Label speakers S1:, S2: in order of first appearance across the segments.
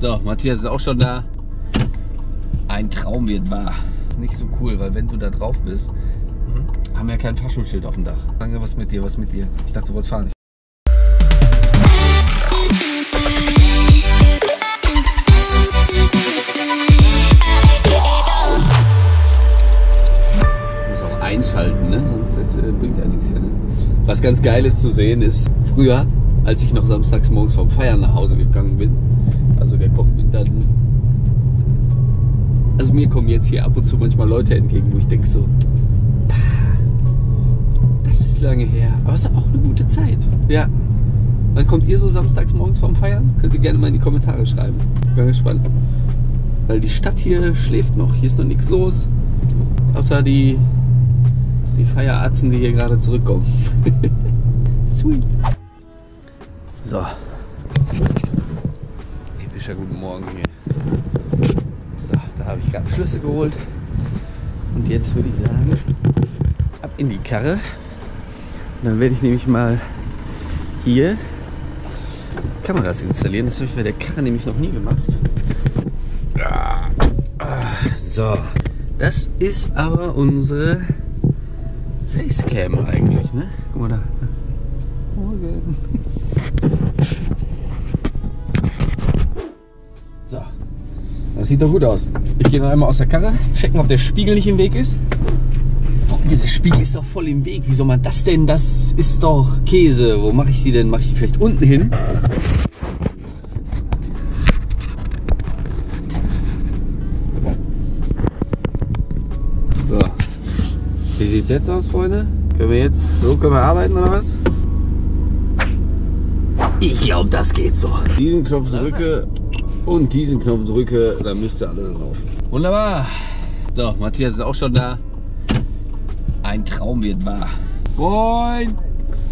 S1: So, Matthias ist auch schon da. Ein Traum wird wahr. Das ist nicht so cool, weil wenn du da drauf bist, haben wir ja kein Fahrschulschild auf dem Dach. Danke, was mit dir, was mit dir? Ich dachte, du wolltest fahren. muss auch einschalten, ne? sonst äh, bringt ja nichts hier. Ne? Was ganz geil ist zu sehen ist, früher, als ich noch samstags morgens vom Feiern nach Hause gegangen bin, also gekommen bin, dann. Also mir kommen jetzt hier ab und zu manchmal Leute entgegen, wo ich denke so, "Pah, das ist lange her, aber es ist auch eine gute Zeit. Ja. Wann kommt ihr so samstags morgens vom Feiern? Könnt ihr gerne mal in die Kommentare schreiben. Bin gespannt. Weil die Stadt hier schläft noch. Hier ist noch nichts los. Außer die, die Feieratzen, die hier gerade zurückkommen. Sweet. So. Epischer guten Morgen hier. So, da habe ich gerade Schlüssel geholt. Und jetzt würde ich sagen, ab in die Karre. Und dann werde ich nämlich mal hier Kameras installieren. Das habe ich bei der Karre nämlich noch nie gemacht. So, das ist aber unsere Facecam eigentlich, ne? Guck mal da. Morgen. Sieht doch gut aus. Ich gehe noch einmal aus der Karre, checken, ob der Spiegel nicht im Weg ist. Dir, der Spiegel ist doch voll im Weg. Wie soll man das denn? Das ist doch Käse. Wo mache ich die denn? Mache ich die vielleicht unten hin? So. Wie sieht's jetzt aus, Freunde? Können wir jetzt, so können wir arbeiten oder was? Ich glaube, das geht so. Diesen Knopf drücke und diesen Knopf drücke, dann müsste alles laufen. Wunderbar. So, Matthias ist auch schon da. Ein Traum wird wahr. Moin!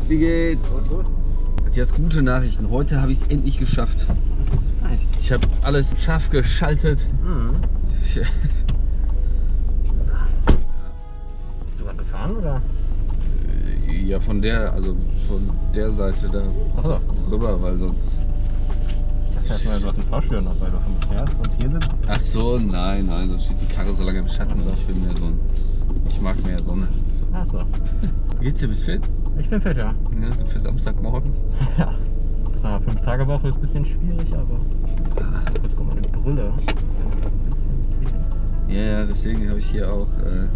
S1: Wie geht's? Matthias, gute Nachrichten. Heute habe ich es endlich geschafft. Ich habe alles scharf geschaltet. Ich-
S2: Bist du gerade gefahren oder?
S1: Ja, von der, also von der Seite da
S2: Achso.
S1: rüber, weil sonst.
S2: Ich dachte du hast einen Fahrstuhl noch, weil du schon fährst und hier sitzt.
S1: Ach so, nein, nein, sonst steht die Karre so lange im Schatten.
S2: Ach so.
S1: Ich bin mehr so ein. Ich mag mehr Sonne.
S2: Achso.
S1: Wie geht's dir? Bist du fit?
S2: Ich bin fit, ja.
S1: Ja, so für Samstagmorgen.
S2: Ja. Klar, fünf Tage Woche ist ein bisschen schwierig, aber. Jetzt kommt meine Brille. Ja.
S1: Ja, ja, deswegen habe ich hier auch äh,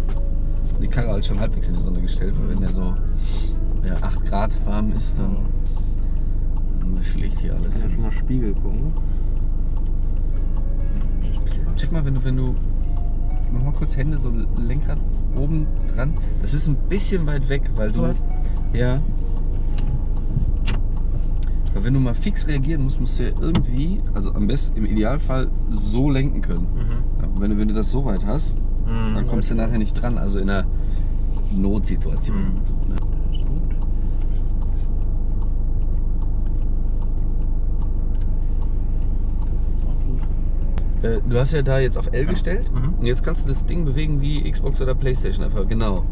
S1: die Karre halt schon halbwegs in die Sonne gestellt. Und wenn der so ja, 8 Grad warm ist, dann, dann schlägt hier alles.
S2: Kann ja schon mal Spiegel gucken.
S1: Check mal, wenn du, wenn du. Mach mal kurz Hände so Lenkrad oben dran. Das ist ein bisschen weit weg, weil du.
S2: weit?
S1: Ja. Weil wenn du mal fix reagieren musst, musst du ja irgendwie, also am besten im Idealfall so lenken können.
S2: Mhm.
S1: Ja, wenn du, wenn du das so weit hast,
S2: Mhm.
S1: dann kommst du nachher nicht dran. Also in einer Notsituation.
S2: Mhm.
S1: Ne?
S2: Das ist gut. Das ist auch gut.
S1: Äh, Du hast ja da jetzt auf L gestellt
S2: Mhm.
S1: und jetzt kannst du das Ding bewegen wie Xbox oder Playstation einfach, genau.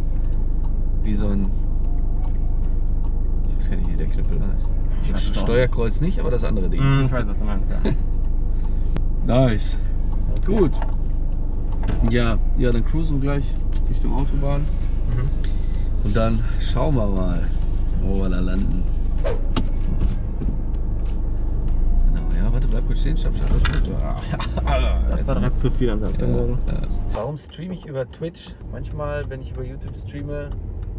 S1: Wie so ein. Ich weiß gar nicht, wie der Knüppel
S2: es auch
S1: Steuerkreuz nicht, aber das andere Ding.
S2: Mhm, ich weiß, was du meinst. Ja.
S1: Nice. Gut. Ja, ja, dann cruisen wir gleich Richtung Autobahn
S2: Mhm.
S1: und dann schauen wir mal, wo wir da landen. Genau, ja, warte, bleib kurz stehen, stopp, stopp.
S2: Das war direkt zu viel am Samstagmorgen.
S1: Warum streame ich über Twitch? Manchmal, wenn ich über YouTube streame,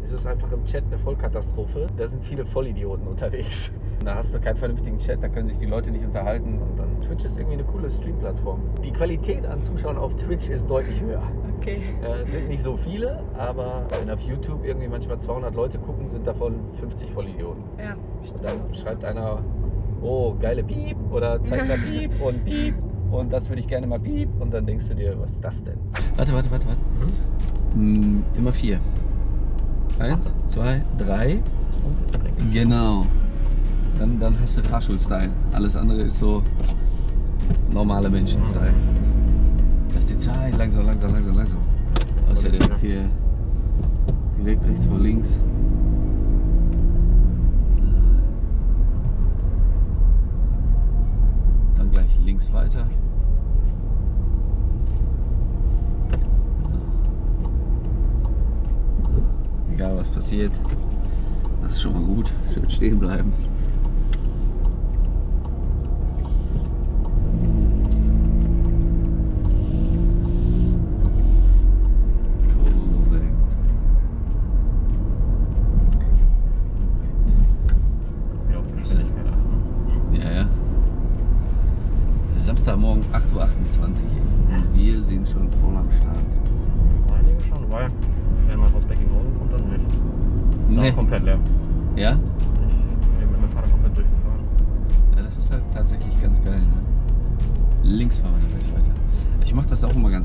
S1: ist es einfach im Chat eine Vollkatastrophe. Da sind viele Vollidioten unterwegs. Da hast du keinen vernünftigen Chat, da können sich die Leute nicht unterhalten. Und dann Twitch ist irgendwie eine coole Stream-Plattform. Die Qualität an Zuschauern auf Twitch ist deutlich höher.
S3: Okay.
S1: Äh, Es sind nicht so viele, aber wenn auf YouTube irgendwie manchmal 200 Leute gucken, sind davon 50 Vollidioten.
S3: Ja.
S1: Und dann schreibt einer, oh, geile Piep oder zeigt mal Piep und Piep und das würde ich gerne mal Piep und dann denkst du dir, was ist das denn? Warte, warte, warte, warte. Hm, immer vier. Eins, zwei, drei. Genau. Dann, dann hast du Fahrschul-Style. Alles andere ist so normale Menschen-Style. Lass die Zeit, langsam, langsam, langsam, langsam. Außer direkt hier, direkt rechts vor links. Links weiter. Egal was passiert, das ist schon mal gut. Schön stehen bleiben.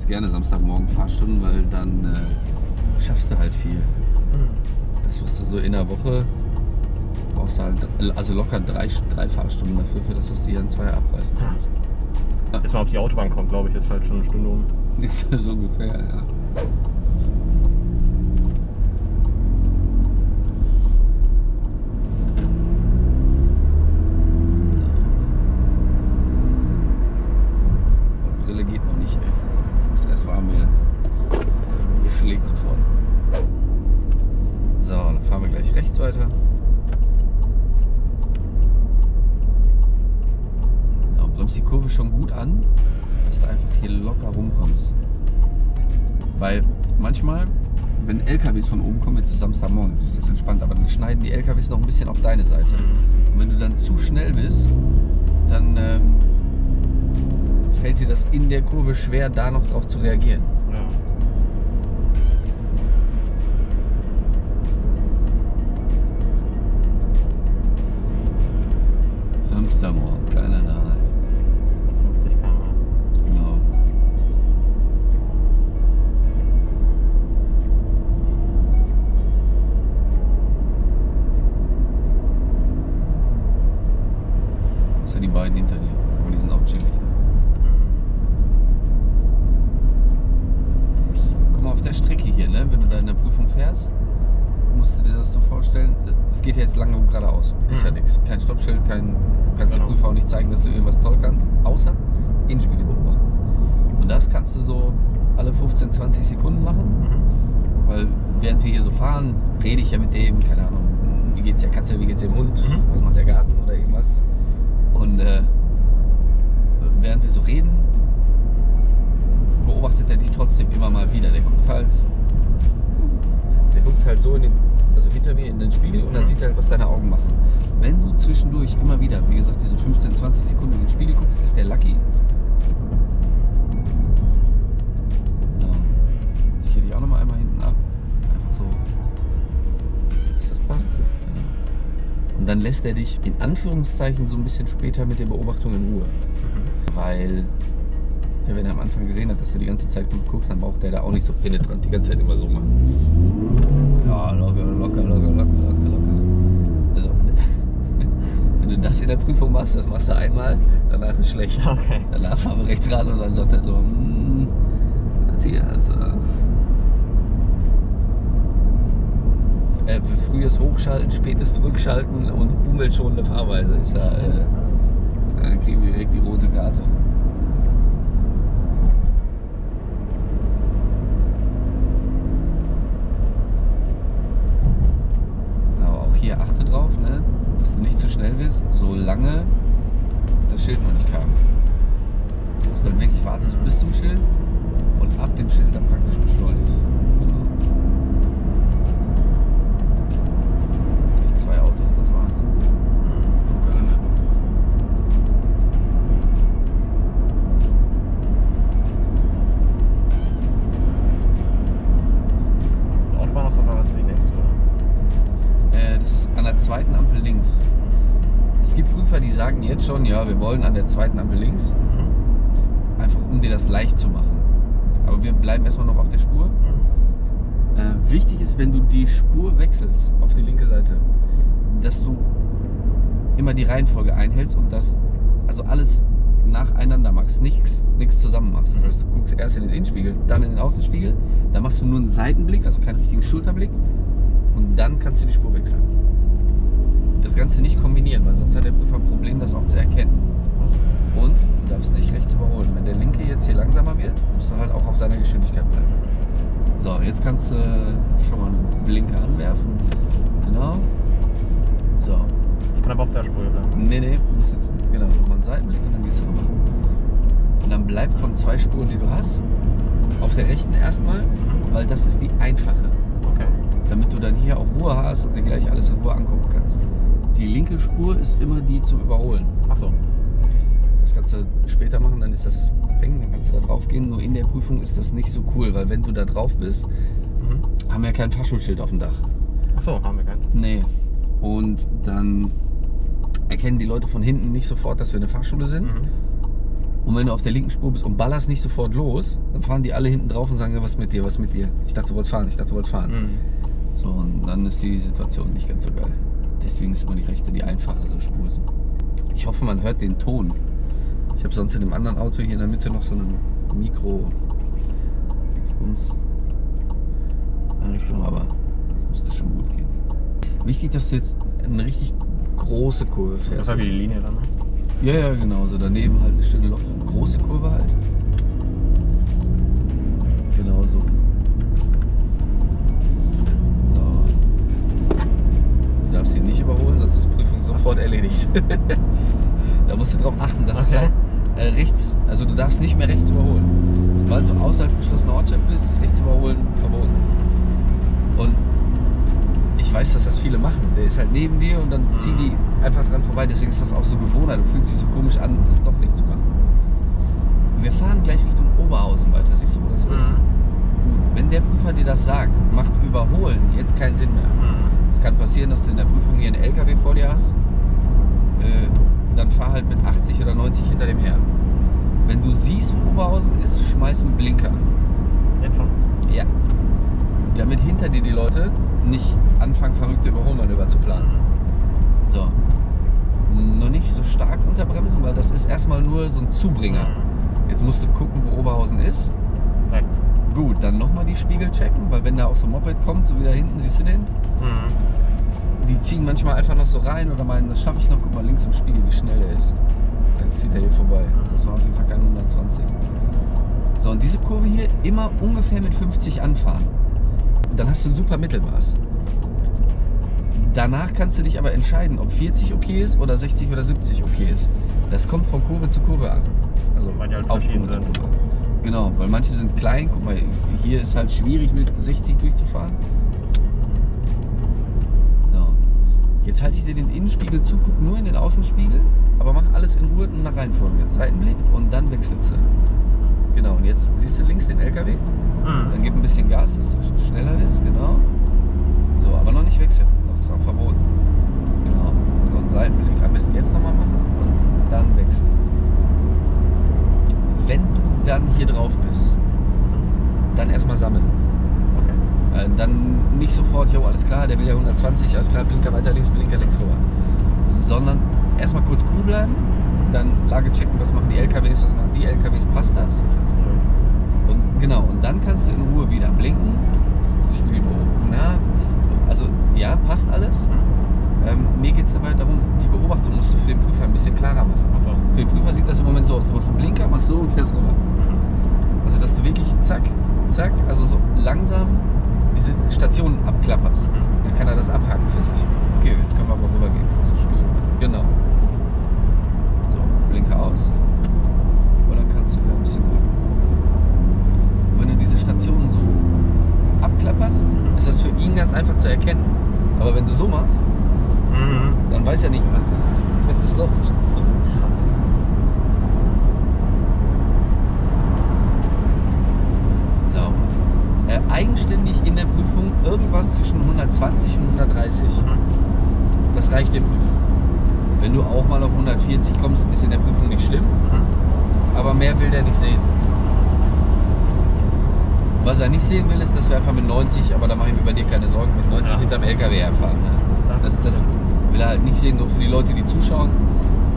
S1: Ganz gerne, Samstagmorgen Fahrstunden, weil dann äh, schaffst du halt viel. Das, was du so in der Woche brauchst du halt, also locker drei, drei Fahrstunden dafür, für das, was du hier in zwei abreißen kannst.
S2: Jetzt mal auf die Autobahn kommt, glaube ich, ist halt schon eine Stunde um.
S1: so ungefähr, ja. Ist das entspannt, aber dann schneiden die LKWs noch ein bisschen auf deine Seite. Und wenn du dann zu schnell bist, dann ähm, fällt dir das in der Kurve schwer, da noch drauf zu reagieren.
S2: Ja.
S1: Also hinter mir in den Spiegel und dann
S2: Mhm.
S1: sieht er halt, was deine Augen machen. Wenn du zwischendurch immer wieder, wie gesagt, diese 15, 20 Sekunden in den Spiegel guckst, ist der lucky. Genau. Sicherlich auch nochmal einmal hinten ab. Einfach so. Dass das passt. Genau. Und dann lässt er dich in Anführungszeichen so ein bisschen später mit der Beobachtung in Ruhe. Weil, ja, wenn er am Anfang gesehen hat, dass du die ganze Zeit gut guckst, dann braucht der da auch nicht so penetrant die ganze Zeit immer so machen. Ja, locker, locker, locker, locker, locker, locker. Also, wenn du das in der Prüfung machst, das machst du einmal, danach ist schlecht.
S2: Okay.
S1: Danach fahren wir rechts ran und dann sagt er so, "Mm, Matthias, äh, äh, frühes Hochschalten, spätes Zurückschalten und umweltschonende Fahrweise ist ja, äh, dann kriegen wir direkt die rote Karte. Aber auch achte drauf, ne, dass du nicht zu schnell bist, solange das Schild noch nicht kam. Dass du dann wirklich wartest bis zum Schild und ab dem Schild dann praktisch beschleunigst. Der zweiten Ampel links,
S2: Mhm.
S1: einfach um dir das leicht zu machen. Aber wir bleiben erstmal noch auf der Spur.
S2: Mhm.
S1: Äh, wichtig ist, wenn du die Spur wechselst auf die linke Seite, dass du immer die Reihenfolge einhältst und das also alles nacheinander machst, nichts nichts zusammen machst. Das heißt, du guckst erst in den Innenspiegel, dann in den Außenspiegel, dann machst du nur einen Seitenblick, also keinen richtigen Schulterblick und dann kannst du die Spur wechseln. Das Ganze nicht kombinieren, weil sonst hat der Prüfer ein Problem, das auch zu erkennen. Und du darfst nicht rechts überholen. Wenn der linke jetzt hier langsamer wird, musst du halt auch auf seiner Geschwindigkeit bleiben. So, jetzt kannst du schon mal einen Blinker anwerfen. Genau. So.
S2: Ich kann aber auf der Spur bleiben.
S1: Nee, nee, du musst jetzt genau nochmal einen Seitenblick und dann gehst du rüber. Und dann bleib von zwei Spuren, die du hast, auf der rechten erstmal, weil das ist die einfache.
S2: Okay.
S1: Damit du dann hier auch Ruhe hast und dir gleich alles in Ruhe angucken kannst. Die linke Spur ist immer die zum Überholen.
S2: Ach so.
S1: Das kannst du später machen, dann ist das Peng, dann kannst du da drauf gehen. Nur in der Prüfung ist das nicht so cool, weil wenn du da drauf bist,
S2: Mhm.
S1: haben wir kein Fahrschulschild auf dem Dach.
S2: Ach so, haben wir keins.
S1: Nee. Und dann erkennen die Leute von hinten nicht sofort, dass wir eine Fahrschule sind.
S2: Mhm.
S1: Und wenn du auf der linken Spur bist und ballerst nicht sofort los, dann fahren die alle hinten drauf und sagen, ja, was mit dir, was mit dir? Ich dachte, du wolltest fahren, ich dachte, du wolltest fahren.
S2: Mhm.
S1: So, und dann ist die Situation nicht ganz so geil. Deswegen ist immer die rechte die einfachere Spur. Ich hoffe, man hört den Ton. Ich habe sonst in dem anderen Auto hier in der Mitte noch so ein Mikro. Einrichtung, aber das müsste schon gut gehen. Wichtig, dass du jetzt eine richtig große Kurve
S2: Das
S1: fährst.
S2: war wie die Linie dann, ne?
S1: Ja, ja, genau. So daneben halt eine schöne Loch. Eine große Kurve halt. Genau so. So. Du darfst ihn nicht überholen, sonst ist Prüfung sofort erledigt. da musst du drauf achten, das ist
S2: Okay.
S1: halt äh, rechts. Also du darfst nicht mehr rechts überholen. Sobald du außerhalb geschlossener Ortschaft bist, ist rechts überholen verboten. Und ich weiß, dass das viele machen. Der ist halt neben dir und dann ziehen die einfach dran vorbei. Deswegen ist das auch so Gewohnheit. Du fühlst dich so komisch an, das doch nicht zu machen. Wir fahren gleich Richtung Oberhausen weiter. Siehst du, wo das ist? Gut. Wenn der Prüfer dir das sagt, macht Überholen jetzt keinen Sinn mehr.
S2: Mhm.
S1: Es kann passieren, dass du in der Prüfung hier einen LKW vor dir hast. Äh, dann fahr halt mit 80 oder 90 hinter dem her. Wenn du siehst, wo Oberhausen ist, schmeiß einen Blinker.
S2: Jetzt schon?
S1: Ja. Damit hinter dir die Leute nicht anfangen, verrückte Überholmanöver zu planen. So. Noch nicht so stark unterbremsen, weil das ist erstmal nur so ein Zubringer.
S2: Mhm.
S1: Jetzt musst du gucken, wo Oberhausen ist.
S2: Rechts.
S1: Gut, dann nochmal die Spiegel checken, weil wenn da auch so ein Moped kommt, so wie da hinten, siehst du den?
S2: Mhm.
S1: Die ziehen manchmal einfach noch so rein oder meinen, das schaffe ich noch. Guck mal links im Spiegel, wie schnell er ist. Dann zieht er hier vorbei. Das war auf jeden Fall kein 120. So, und diese Kurve hier immer ungefähr mit 50 anfahren. Dann hast du ein super Mittelmaß. Danach kannst du dich aber entscheiden, ob 40 okay ist oder 60 oder 70 okay ist. Das kommt von Kurve zu Kurve an. Also
S2: Weil die halt
S1: auf Kurve
S2: sind.
S1: Kurve. Genau, weil manche sind klein. Guck mal, hier ist halt schwierig mit 60 durchzufahren. Jetzt halte ich dir den Innenspiegel zu, guck nur in den Außenspiegel, aber mach alles in Ruhe und nach Reihenfolge. Seitenblick und dann wechselst du. Genau, und jetzt siehst du links den LKW, dann
S2: Mhm.
S1: gib ein bisschen Gas, dass du schneller wirst, genau. So, aber noch nicht wechseln, noch ist auch verboten. Genau, so ein Seitenblick. Am besten jetzt nochmal machen und dann wechseln. Wenn du dann hier drauf bist, dann erstmal sammeln. Äh, dann nicht sofort, jo, alles klar, der will ja 120, alles klar, Blinker weiter links, Blinker links rüber. Sondern erstmal kurz cool bleiben, dann Lage checken, was machen die LKWs, was machen die LKWs, passt das? Und genau, und dann kannst du in Ruhe wieder blinken, Spiegel beobachten, na, also ja, passt alles. Ähm, mir geht es dabei darum, die Beobachtung musst du für den Prüfer ein bisschen klarer machen.
S2: Achso.
S1: Für den Prüfer sieht das im Moment so aus, du machst einen Blinker, machst so und fährst rüber. Also dass du wirklich zack, zack, also so langsam diese Stationen abklapperst. Dann kann er das abhaken für sich. Okay, jetzt können wir aber rübergehen. Genau. So, Blinker aus. Und dann kannst du wieder ein bisschen drücken. Und wenn du diese Stationen so abklapperst, ist das für ihn ganz einfach zu erkennen. Aber wenn du so machst,
S2: Mhm.
S1: dann weiß er nicht, was das, was das läuft. Eigenständig in der Prüfung irgendwas zwischen 120 und 130. Das reicht der Prüfung. Wenn du auch mal auf 140 kommst, ist in der Prüfung nicht schlimm, aber mehr will der nicht sehen. Was er nicht sehen will, ist, dass wir einfach mit 90, aber da mache ich mir bei dir keine Sorgen, mit 90
S2: Ja.
S1: hinterm LKW herfahren. Ne? Das, das will er halt nicht sehen, nur für die Leute, die zuschauen.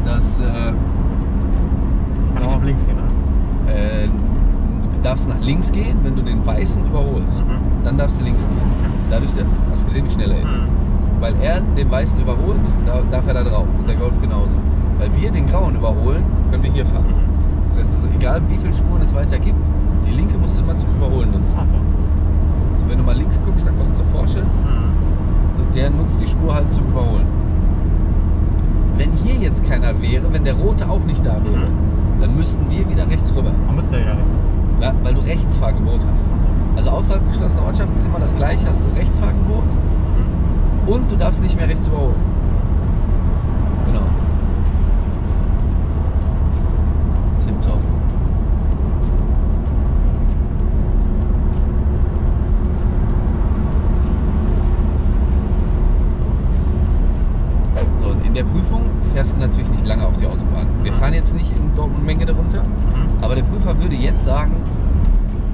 S1: Dass, äh,
S2: Kann auch auf links gehen,
S1: äh, nach links gehen, wenn du den Weißen überholst.
S2: Mhm.
S1: Dann darfst du links gehen. Dadurch, hast du gesehen, wie schnell er ist.
S2: Mhm.
S1: Weil er den Weißen überholt, da, darf er da drauf. Und der Golf genauso. Weil wir den grauen überholen, können wir hier fahren. Das heißt, also, egal wie viele Spuren es weiter gibt, die linke musst du immer zum Überholen nutzen.
S2: Ach so.
S1: Also wenn du mal links guckst, dann kommt unser Porsche.
S2: Mhm.
S1: So, der nutzt die Spur halt zum Überholen. Wenn hier jetzt keiner wäre, wenn der rote auch nicht da wäre, dann müssten wir wieder rechts rüber.
S2: Man muss ja gar nicht.
S1: Ja, weil du Rechtsfahrgebot hast. Also außerhalb geschlossener Ortschaft ist immer das gleiche, hast du Rechtsfahrgebot und du darfst nicht mehr rechts überholen. Aber der Prüfer würde jetzt sagen,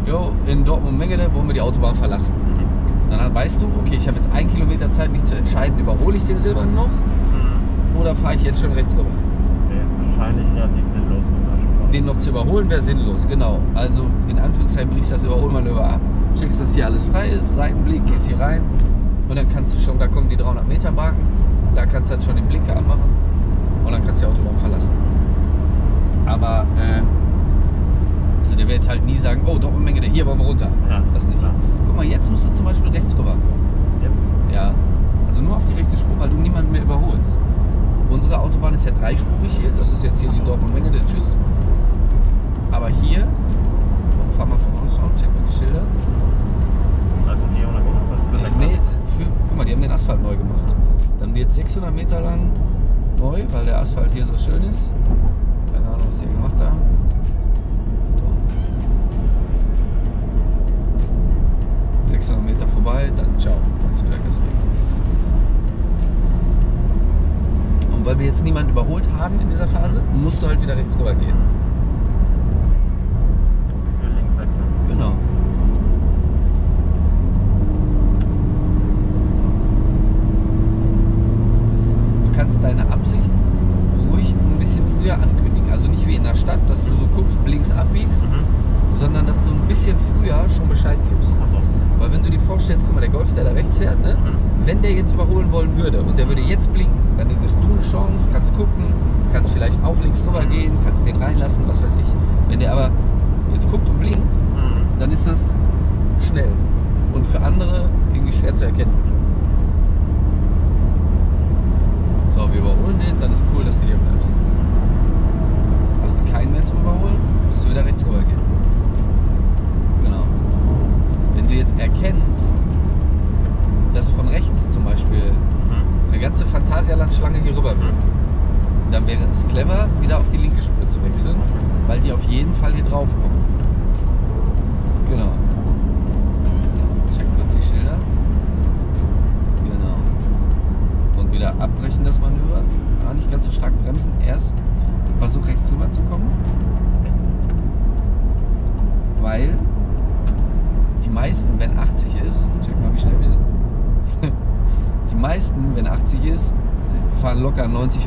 S1: jo, in Dortmund-Menge wollen wir die Autobahn verlassen. Dann weißt du, okay, ich habe jetzt ein Kilometer Zeit, mich zu entscheiden, überhole ich den Silbernen noch
S2: Mhm.
S1: oder fahre ich jetzt schon rechts rüber?
S2: Wäre jetzt wahrscheinlich relativ sinnlos, fahren.
S1: Den noch zu überholen wäre sinnlos, genau. Also in Anführungszeichen brichst das Überholmanöver ab, checkst, dass hier alles frei ist, Seitenblick, gehst hier rein und dann kannst du schon, da kommen die 300 Meter Marken, da kannst du dann schon den Blinker anmachen und dann kannst du die Autobahn verlassen. Aber äh, also der wird halt nie sagen, oh, Doppelmenge, hier wollen wir runter.
S2: Ja,
S1: das nicht.
S2: klar.
S1: Guck mal, jetzt musst du zum Beispiel rechts rüber.
S2: Jetzt?
S1: Ja, also nur auf die rechte Spur, weil du niemanden mehr überholst. Unsere Autobahn ist ja dreispurig hier, das ist jetzt hier die Dortmund-Menge, der Tschüss. Aber hier, oh, fahr mal voraus, schau, check mal die Schilder.
S2: Also hier oder? Für
S1: Nee, für, guck mal, die haben den Asphalt neu gemacht. Dann die jetzt 600 Meter lang neu, weil der Asphalt hier so schön ist. Niemanden überholt haben in dieser Phase, musst du halt wieder rechts rüber gehen.
S2: Jetzt können wir links wechseln.
S1: Genau. Du kannst deine Absicht ruhig ein bisschen früher ankündigen. Also nicht wie in der Stadt, dass du so guckst, links abbiegst,
S2: Mhm.
S1: sondern dass du ein bisschen früher schon Bescheid gibst.
S2: Ach so.
S1: Weil wenn du dir vorstellst, guck mal, der Golf, der da rechts fährt, ne?
S2: Mhm.
S1: wenn der jetzt überholen wollen würde und der würde jetzt blinken, dann hättest du eine Chance, kannst gucken, kannst vielleicht auch links rüber gehen, reinlassen, was weiß ich. Wenn der aber jetzt guckt und blinkt,
S2: Mhm.
S1: dann ist das schnell und für andere irgendwie schwer zu erkennen. So, wir überholen den, dann ist cool, dass du hier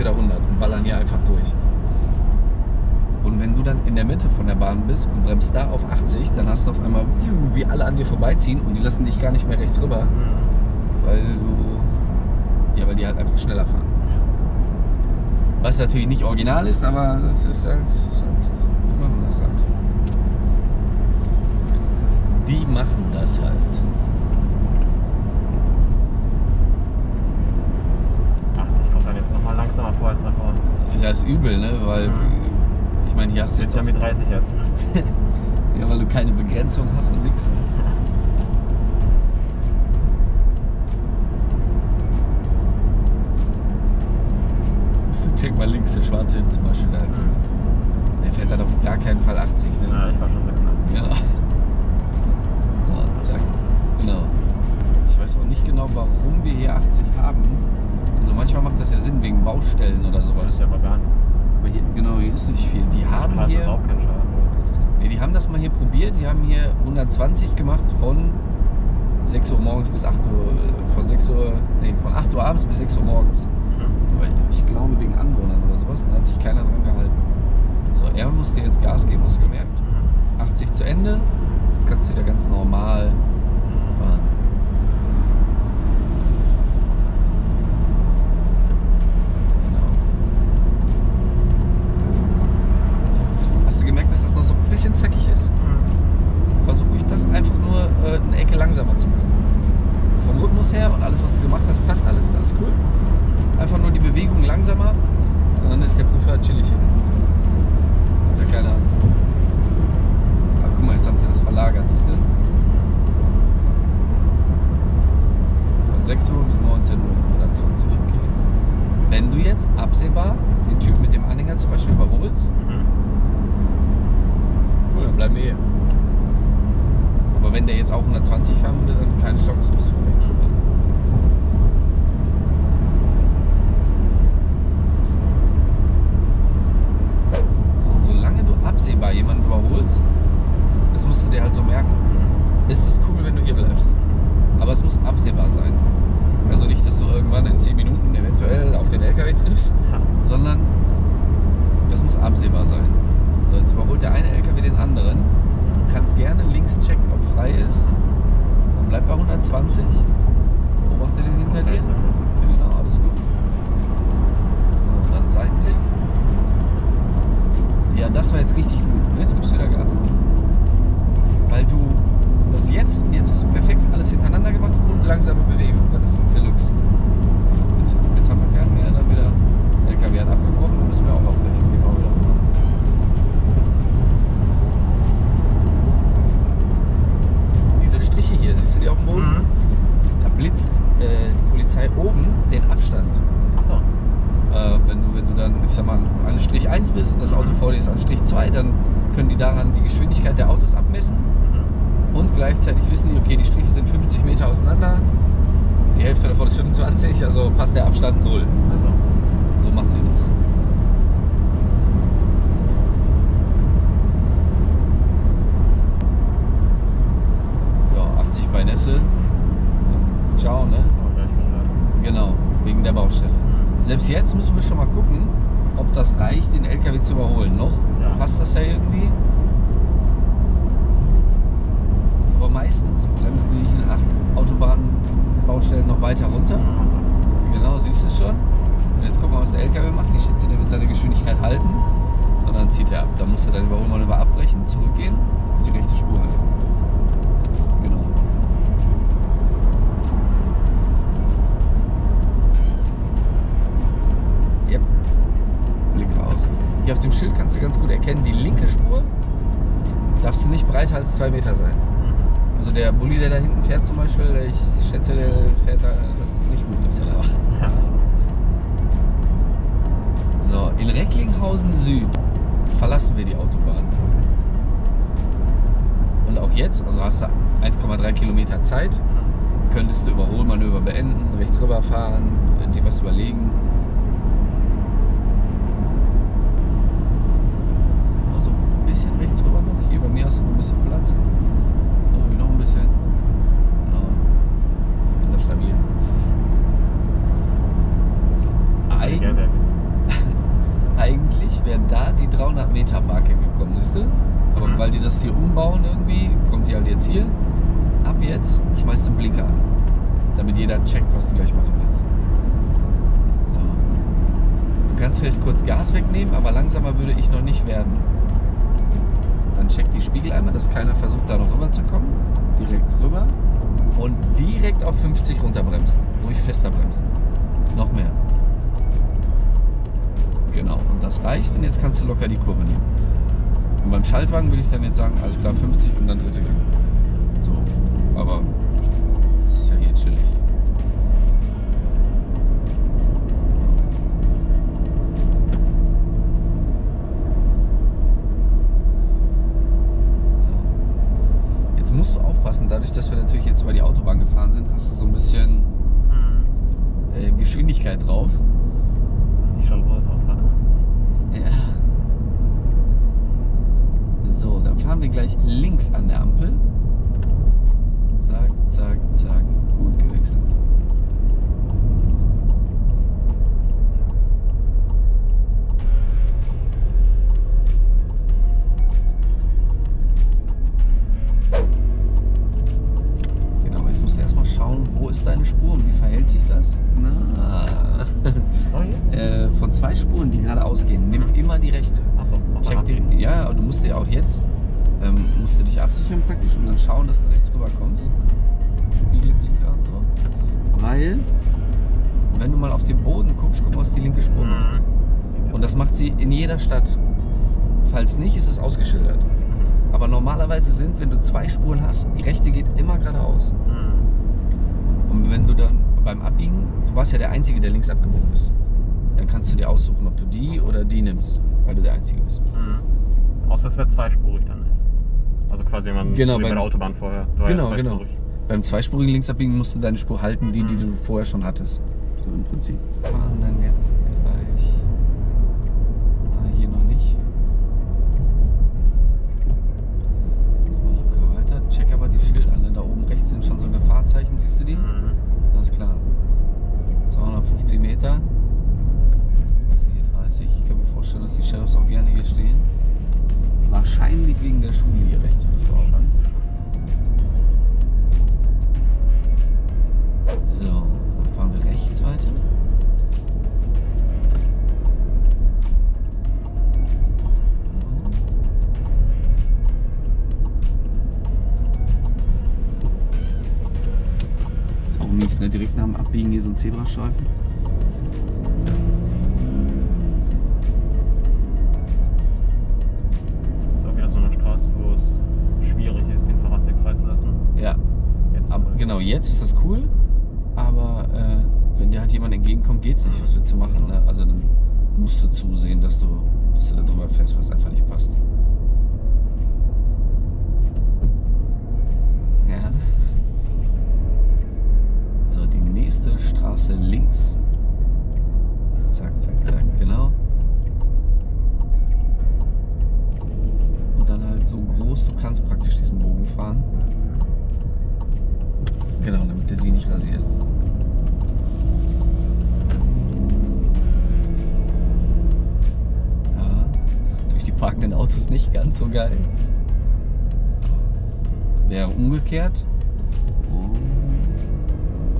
S1: locker 90 oder 100 und ballern hier einfach durch. Und wenn du dann in der Mitte von der Bahn bist und bremst da auf 80, dann hast du auf einmal, wie alle an dir vorbeiziehen und die lassen dich gar nicht mehr rechts rüber,
S2: Mhm.
S1: weil du, ja, weil die halt einfach schneller fahren. Was natürlich nicht original ist, aber das ist halt, das ist halt die machen das halt. Die machen das halt.
S2: Jetzt nochmal langsamer vor als davor.
S1: Das ist übel, ne? Weil,
S2: Mhm.
S1: ich meine, hier hast du
S2: Jetzt ja mit 30 jetzt.
S1: Ja, weil du keine Begrenzung hast und nichts. Ne? Check mal links, der Schwarze jetzt zum Beispiel da. Der fährt dann auf gar keinen Fall 80. Ne?
S2: Ja, ich war schon bei 180.
S1: Genau. Ja, zack. Genau. Ich weiß auch nicht genau, warum wir hier 80 haben. Manchmal macht das ja Sinn wegen Baustellen oder
S2: Das
S1: sowas.
S2: ist ja aber gar nichts.
S1: Aber hier, genau, hier ist nicht viel. Die haben
S2: Straße
S1: hier.
S2: ist auch kein Schaden.
S1: Nee, die haben das mal hier probiert. Die haben hier 120 gemacht von 6 Uhr morgens bis 8 Uhr. äh, Von 6 Uhr, nee, von 8 Uhr abends bis 6 Uhr morgens.
S2: Mhm.
S1: Aber ich glaube wegen Anwohnern oder sowas. Da hat sich keiner dran gehalten. So, er musste jetzt Gas geben, hast du gemerkt? 80 zu Ende. Jetzt kannst du wieder ganz normal 220. Beobachte den hinter dir. Genau. Strich 1 bist und das Auto vor dir ist an Strich 2, dann können die daran die Geschwindigkeit der Autos abmessen und gleichzeitig wissen die, okay, die Striche sind 50 Meter auseinander, die Hälfte davon ist 25, also passt der Abstand 0.
S2: Also.
S1: So machen die das. Ja, 80 bei Nässe. Ciao, ne?
S2: Aber gleich 100.
S1: Genau, wegen der Baustelle. Selbst jetzt müssen wir schon mal gucken, ob das reicht, den LKW zu überholen. Noch
S2: Ja.
S1: passt das ja irgendwie. Aber meistens bremsen die nicht in acht Autobahnbaustellen noch weiter runter. Genau, siehst du schon. Und jetzt gucken wir, was der LKW macht. Die schätze, der wird seine Geschwindigkeit halten. Und dann zieht er ab. Dann muss er dann Überholmanöver abbrechen, zurückgehen und die rechte Spur halten. Hier auf dem Schild kannst du ganz gut erkennen, die linke Spur darfst du nicht breiter als zwei Meter sein. Also der Bulli, der da hinten fährt zum Beispiel, ich schätze, der fährt da, das ist nicht gut, was er da macht.
S2: Ja.
S1: So, in Recklinghausen Süd verlassen wir die Autobahn. Und auch jetzt, also hast du 1,3 Kilometer Zeit, könntest du Überholmanöver beenden, rechts rüberfahren, dir was überlegen. Mir hast du noch ein bisschen Platz. Oh, hier noch ein bisschen. Genau. Ich bin da stabil. So. Eig
S2: Ja,
S1: eigentlich wäre da die 300 Meter Marke gekommen, siehst du? Aber
S2: Mhm.
S1: weil die das hier umbauen irgendwie, kommt die halt jetzt hier. Ab jetzt schmeißt den Blinker an, damit jeder checkt, was du gleich machen willst. So. Du kannst vielleicht kurz Gas wegnehmen, aber langsamer würde ich noch nicht werden. Dann check die Spiegel einmal, dass keiner versucht, da noch rüber zu kommen. Direkt rüber und direkt auf 50 runterbremsen. Ruhig fester bremsen. Noch mehr. Genau, und das reicht und jetzt kannst du locker die Kurve nehmen. Und beim Schaltwagen würde ich dann jetzt sagen, alles klar, 50 und dann dritte Gang. So, aber das ist ja hier chillig. Dadurch, dass wir natürlich jetzt über die Autobahn gefahren sind, hast du so ein bisschen
S2: Mhm.
S1: äh, Geschwindigkeit drauf.
S2: Was ich schon so drauf hatte.
S1: Ja. So, dann fahren wir gleich links an der Ampel. Zack, zack, macht sie in jeder Stadt. Falls nicht, ist es ausgeschildert. Aber normalerweise sind, wenn du zwei Spuren hast, die rechte geht immer geradeaus.
S2: Mhm.
S1: Und wenn du dann beim Abbiegen, du warst ja der Einzige, der links abgebogen ist, dann kannst du dir aussuchen, ob du die oder die nimmst, weil du der Einzige bist.
S2: Mhm. Außer es wäre zweispurig dann nicht. Also quasi man
S1: Genau,
S2: wie bei der Autobahn vorher. War ja
S1: Genau, genau.
S2: zweispurig.
S1: Beim zweispurigen Linksabbiegen musst du deine Spur halten, die, die
S2: Mhm.
S1: du vorher schon hattest. So im Prinzip. Fahren dann jetzt gleich. Siehst du die?
S2: Mhm.
S1: Alles klar. 250 Meter. 430. Ich kann mir vorstellen, dass die Sheriffs auch gerne hier stehen. Wahrscheinlich wegen der Schule hier rechts, würde ich behaupten. So, dann fahren wir rechts weiter. Ne? Direkt nach dem Abbiegen hier so ein Zebrastreifen.
S2: Ist auch wieder so eine Straße, wo es schwierig ist, den Fahrradweg freizulassen.
S1: Ja,
S2: Jetzt
S1: aber genau, jetzt ist das cool. Aber äh, wenn dir halt jemand entgegenkommt, geht's nicht. Was willst du machen? Ne? Also dann musst du zusehen, dass du, dass du da drüber fährst, was einfach nicht passt. Ja. Die nächste Straße links. Zack, zack, zack, genau. Und dann halt so groß, du kannst praktisch diesen Bogen fahren. Genau, damit du sie nicht rasierst. Ja, durch die parkenden Autos nicht ganz so geil. Wäre umgekehrt.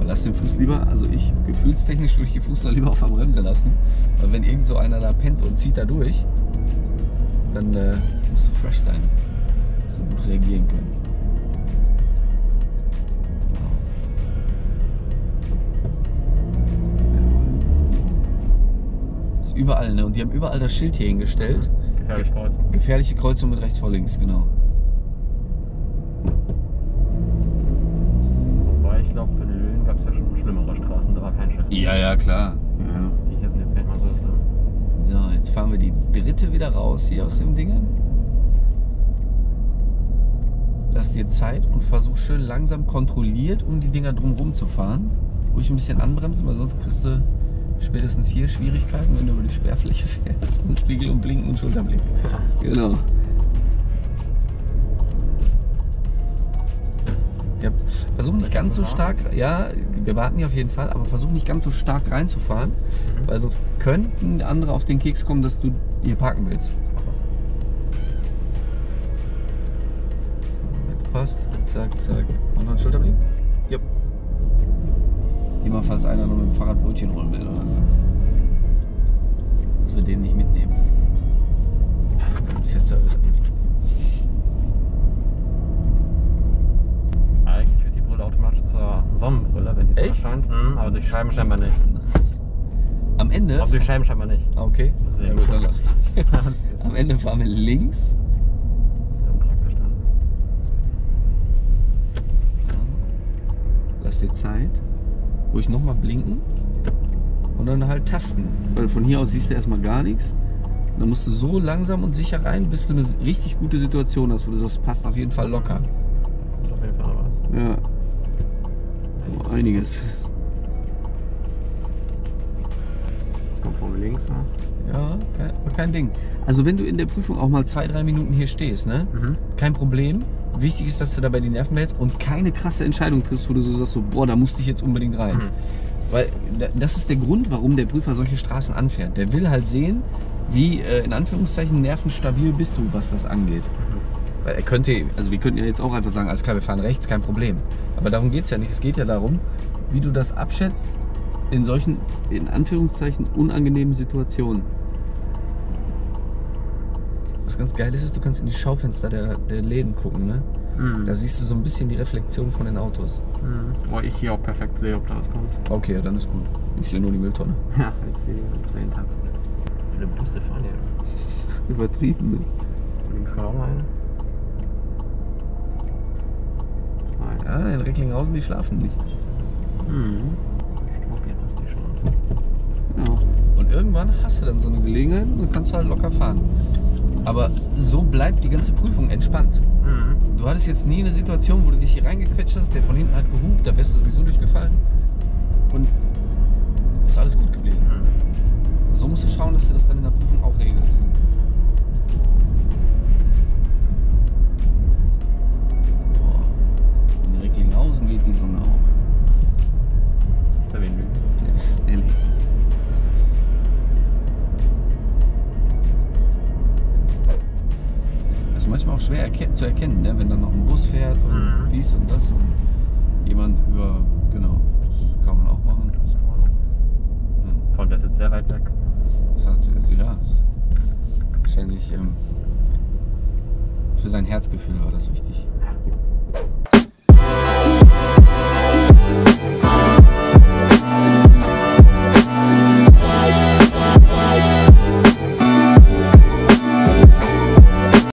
S1: Lass den Fuß lieber, also ich gefühlstechnisch würde ich den Fuß doch lieber auf der Bremse lassen. Weil wenn irgend so einer da pennt und zieht da durch, dann äh, musst du fresh sein. So gut reagieren können. Ist überall, ne? Und die haben überall das Schild hier hingestellt.
S2: Gefährlich kreuzen.
S1: Gefährliche Kreuzung mit rechts vor links, genau. Klar. Ja.
S2: Die hier sind jetzt gar nicht mal so schlimm.
S1: So, jetzt fahren wir die dritte wieder raus hier aus dem Dingen. Lass dir Zeit und versuch schön langsam kontrolliert um die Dinger drumherum zu fahren. Ruhig ein bisschen anbremsen, weil sonst kriegst du spätestens hier Schwierigkeiten, wenn du über die Sperrfläche fährst. Und Spiegel und Blinken und Schulterblick. Genau. Ja, versuch nicht ganz so stark, ja, wir warten hier auf jeden Fall, aber versuch nicht ganz so stark reinzufahren, weil sonst könnten andere auf den Keks kommen, dass du hier parken willst. Passt, zack, zack. Und noch ein Schulterblick? Jupp. Immer falls einer noch mit dem Fahrrad Brötchen holen will oder so. Dass wir den nicht mitnehmen. Ist jetzt Service.
S2: Eigentlich wird die Brille automatisch zur Sonnenbrille, wenn die Sonne
S1: Echt?
S2: scheint. Mhm, aber durch Scheiben scheinbar nicht.
S1: Am Ende.
S2: Aber durch Scheiben scheinbar nicht.
S1: Ah, Okay.
S2: Deswegen.
S1: Ja, gut, dann lass ich. Am Ende fahren wir links.
S2: Das ist ja unpraktisch dann.
S1: Lass dir Zeit. Ruhig nochmal blinken. Und dann halt tasten. Weil von hier aus siehst du erstmal gar nichts. Und dann musst du so langsam und sicher rein, bis du eine richtig gute Situation hast, wo du sagst, passt auf jeden Fall locker.
S2: Auf jeden Fall was.
S1: Ja. Einiges.
S2: Jetzt kommt vorne links was.
S1: Ja, kein, Ding. Also wenn du in der Prüfung auch mal zwei, drei Minuten hier stehst, ne?
S2: Mhm.
S1: Kein Problem. Wichtig ist, dass du dabei die Nerven behältst und keine krasse Entscheidung triffst, wo du so sagst, so, boah, da musste ich jetzt unbedingt rein.
S2: Mhm.
S1: Weil da- das ist der Grund, warum der Prüfer solche Straßen anfährt. Der will halt sehen, wie äh, in Anführungszeichen nervenstabil bist du, was das angeht. Weil er könnte, also wir könnten ja jetzt auch einfach sagen, alles klar, wir fahren rechts, kein Problem. Aber darum geht es ja nicht. Es geht ja darum, wie du das abschätzt in solchen, in Anführungszeichen, unangenehmen Situationen. Was ganz geil ist, ist, du kannst in die Schaufenster der, der Läden gucken, ne?
S2: Mhm.
S1: Da siehst du so ein bisschen die Reflexion von den Autos.
S2: Mhm. Wo ich hier auch perfekt sehe, ob da was kommt.
S1: Okay, dann ist gut. Ich sehe nur die Mülltonne.
S2: Ja, ich sehe den Tag. Viele Busse fahren hier.
S1: Übertrieben, ne?
S2: Links kann auch noch einer. Zwei.
S1: Ja, in Recklinghausen, die schlafen nicht.
S2: Mhm. Ich glaube, jetzt ist die Chance.
S1: Ja. Und irgendwann hast du dann so eine Gelegenheit und kannst du halt locker fahren. Aber so bleibt die ganze Prüfung entspannt.
S2: Mhm.
S1: Du hattest jetzt nie eine Situation, wo du dich hier reingequetscht hast, der von hinten hat gehupt, da wärst du sowieso durchgefallen. Und ist alles gut geblieben.
S2: Mhm.
S1: So musst du schauen, dass du das dann in der Prüfung auch regelst. Recklinghausen geht die Sonne auch.
S2: Ist ja wie ein
S1: ehrlich. Das ist manchmal auch schwer erke zu erkennen, ne? wenn dann noch ein Bus fährt und
S2: Mhm.
S1: dies und das und jemand über, genau, das kann man auch machen.
S2: Das kann man auch.
S1: Ja.
S2: Vor allem, der ist jetzt sehr weit weg.
S1: Das hat, also, ja, wahrscheinlich ähm, für sein Herzgefühl war das wichtig.